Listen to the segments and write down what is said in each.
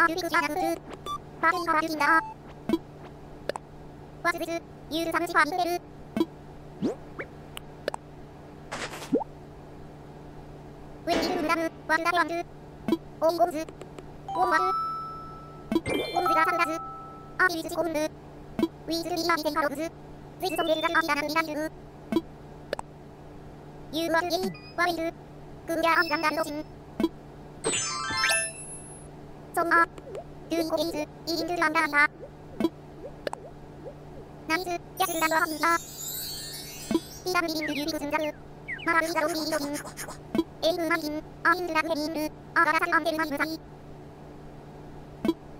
あゆびくじゃなくるパーティーハワユキンだわすずつユールサムシファミンベルウェイリルムラムワンダーワンズオンゴンズオンワルオンズガサルダズアーリリスシコンドウィズルリーマビテンカロブズズイズソンベルザリアヒダナンビランジューユーワルゲイワウィルクンギャーアンガンダンロシンソンアドゥーイズインドゥランダーナナミズヤスランドンダイラムリンドユービクスンザルマラルイガロシーロシンエイムマリンアインズラグリンルアガラサンアンデルマンブサイ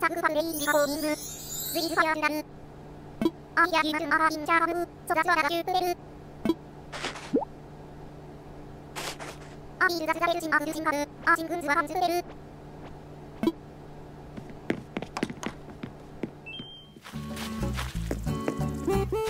サングパンレイリハコーニングズイズファイアンダルアイヤギマルマハリンチャーハムソザスワラガシュープレルアイルザスザレルシンアフルシンカルアシングンズワハンズプレル